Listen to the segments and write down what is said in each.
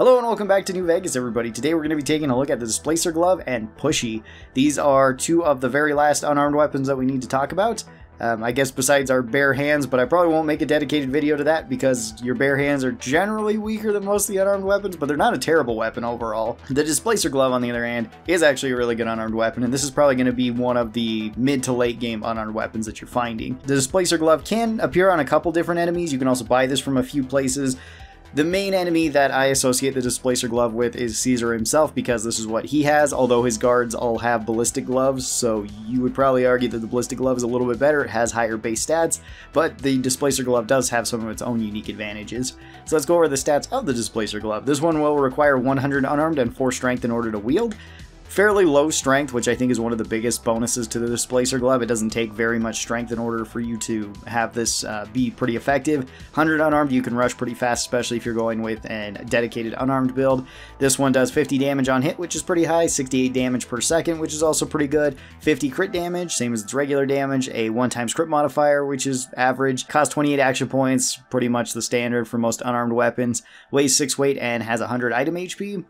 Hello and welcome back to New Vegas, everybody. Today we're going to be taking a look at the Displacer Glove and Pushy. These are two of the very last unarmed weapons that we need to talk about. Um, I guess besides our bare hands, but I probably won't make a dedicated video to that because your bare hands are generally weaker than most of the unarmed weapons, but they're not a terrible weapon overall. The Displacer Glove, on the other hand, is actually a really good unarmed weapon, and this is probably going to be one of the mid to late game unarmed weapons that you're finding. The Displacer Glove can appear on a couple different enemies. You can also buy this from a few places. The main enemy that I associate the Displacer Glove with is Caesar himself because this is what he has, although his guards all have ballistic gloves, so you would probably argue that the ballistic glove is a little bit better, it has higher base stats, but the Displacer Glove does have some of its own unique advantages. So let's go over the stats of the Displacer Glove. This one will require 100 unarmed and 4 strength in order to wield fairly low strength, which I think is one of the biggest bonuses to the Displacer Glove. It doesn't take very much strength in order for you to have this uh, be pretty effective. 100 unarmed, you can rush pretty fast, especially if you're going with a dedicated unarmed build. This one does 50 damage on hit, which is pretty high, 68 damage per second, which is also pretty good, 50 crit damage, same as its regular damage, a one-time crit modifier, which is average, costs 28 action points, pretty much the standard for most unarmed weapons, weighs 6 weight, and has 100 item HP.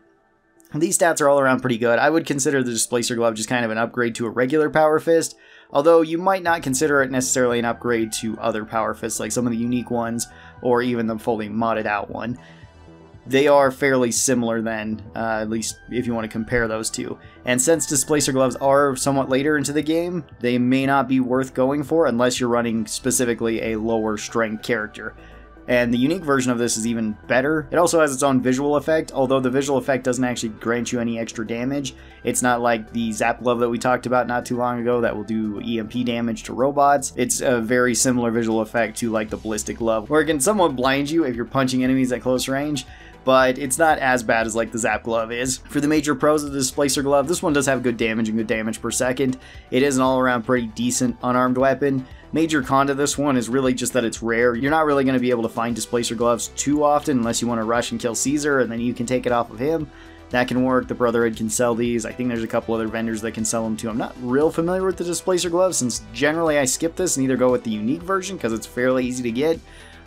These stats are all around pretty good. I would consider the Displacer Glove just kind of an upgrade to a regular Power Fist, although you might not consider it necessarily an upgrade to other Power Fists, like some of the unique ones, or even the fully modded out one. They are fairly similar then, uh, at least if you want to compare those two. And since Displacer Gloves are somewhat later into the game, they may not be worth going for unless you're running specifically a lower strength character and the unique version of this is even better. It also has its own visual effect, although the visual effect doesn't actually grant you any extra damage. It's not like the Zap Glove that we talked about not too long ago that will do EMP damage to robots. It's a very similar visual effect to like the Ballistic Glove, where it can somewhat blind you if you're punching enemies at close range, but it's not as bad as like the Zap Glove is. For the major pros of the Displacer Glove, this one does have good damage and good damage per second. It is an all-around pretty decent unarmed weapon. Major con to this one is really just that it's rare. You're not really going to be able to find Displacer Gloves too often unless you want to rush and kill Caesar and then you can take it off of him. That can work. The Brotherhood can sell these. I think there's a couple other vendors that can sell them too. I'm not real familiar with the Displacer Gloves since generally I skip this and either go with the unique version because it's fairly easy to get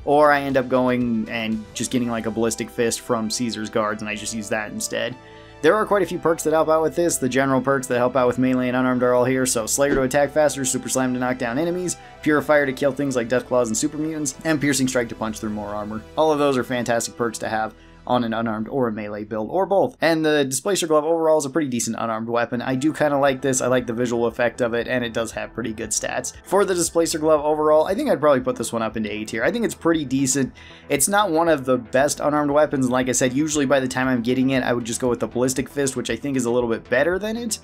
or I end up going and just getting like a Ballistic Fist from Caesar's guards and I just use that instead. There are quite a few perks that help out with this. The general perks that help out with melee and unarmed are all here, so Slayer to attack faster, Super Slam to knock down enemies, Purifier to kill things like Deathclaws and Super Mutants, and Piercing Strike to punch through more armor. All of those are fantastic perks to have on an unarmed or a melee build, or both. And the Displacer Glove overall is a pretty decent unarmed weapon. I do kind of like this, I like the visual effect of it, and it does have pretty good stats. For the Displacer Glove overall, I think I'd probably put this one up into A tier. I think it's pretty decent. It's not one of the best unarmed weapons, like I said, usually by the time I'm getting it, I would just go with the Ballistic Fist, which I think is a little bit better than it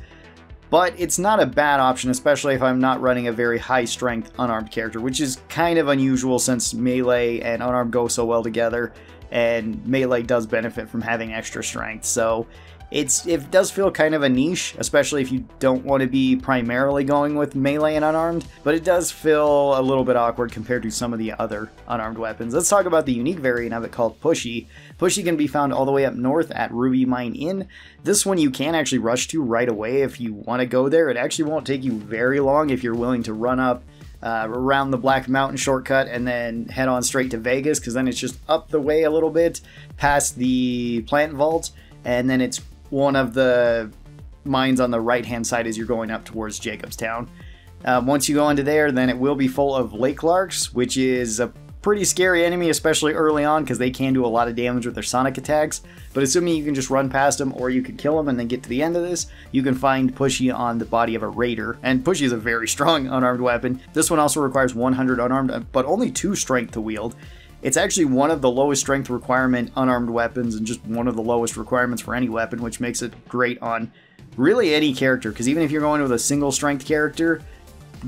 but it's not a bad option, especially if I'm not running a very high strength unarmed character, which is kind of unusual since melee and unarmed go so well together and melee does benefit from having extra strength. So it's it does feel kind of a niche, especially if you don't want to be primarily going with melee and unarmed, but it does feel a little bit awkward compared to some of the other unarmed weapons. Let's talk about the unique variant of it called Pushy. Pushy can be found all the way up north at Ruby Mine Inn. This one you can actually rush to right away if you want to go there. It actually won't take you very long if you're willing to run up uh, around the Black Mountain shortcut and then head on straight to Vegas because then it's just up the way a little bit past the plant vault and then it's one of the mines on the right hand side as you're going up towards Jacobstown. Uh, once you go into there, then it will be full of Lakelurks, which is a pretty scary enemy, especially early on, because they can do a lot of damage with their sonic attacks. But assuming you can just run past them, or you can kill them and then get to the end of this, you can find Pushy on the body of a raider. And Pushy is a very strong unarmed weapon. This one also requires 100 unarmed, but only 2 strength to wield. It's actually one of the lowest strength requirement unarmed weapons and just one of the lowest requirements for any weapon, which makes it great on really any character. Because even if you're going with a single strength character,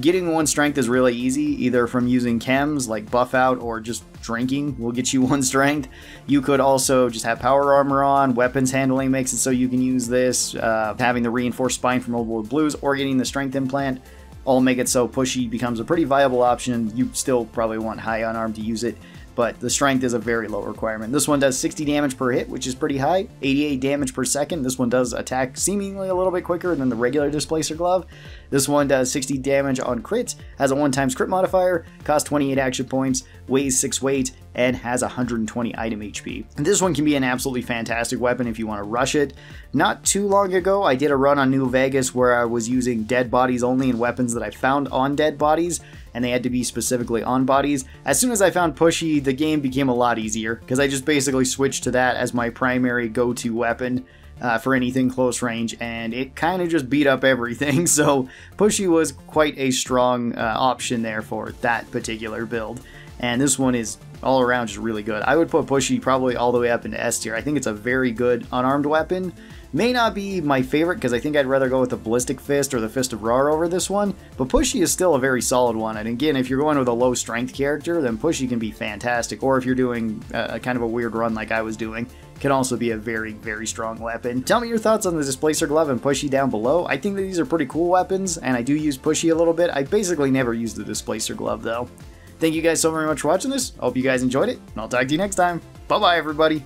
Getting one strength is really easy, either from using chems like Buffout or just drinking will get you one strength. You could also just have power armor on, weapons handling makes it so you can use this, uh, having the reinforced spine from Old World Blues, or getting the strength implant all make it so pushy becomes a pretty viable option. You still probably want high unarmed to use it, but the strength is a very low requirement. This one does 60 damage per hit, which is pretty high, 88 damage per second. This one does attack seemingly a little bit quicker than the regular Displacer Glove. This one does 60 damage on crit, has a 1 times crit modifier, costs 28 action points, weighs 6 weight, and has 120 item HP. And this one can be an absolutely fantastic weapon if you want to rush it. Not too long ago, I did a run on New Vegas where I was using dead bodies only and weapons that I found on dead bodies, and they had to be specifically on bodies. As soon as I found Pushy, the game became a lot easier, because I just basically switched to that as my primary go-to weapon. Uh, for anything close range, and it kind of just beat up everything. So Pushy was quite a strong uh, option there for that particular build. And this one is all around just really good. I would put Pushy probably all the way up into S tier. I think it's a very good unarmed weapon. May not be my favorite because I think I'd rather go with the Ballistic Fist or the Fist of Rawr over this one, but Pushy is still a very solid one. And again, if you're going with a low strength character, then Pushy can be fantastic. Or if you're doing a, a kind of a weird run like I was doing, can also be a very, very strong weapon. Tell me your thoughts on the Displacer Glove and Pushy down below. I think that these are pretty cool weapons, and I do use Pushy a little bit. I basically never use the Displacer Glove though. Thank you guys so very much for watching this. I hope you guys enjoyed it, and I'll talk to you next time. Bye bye, everybody.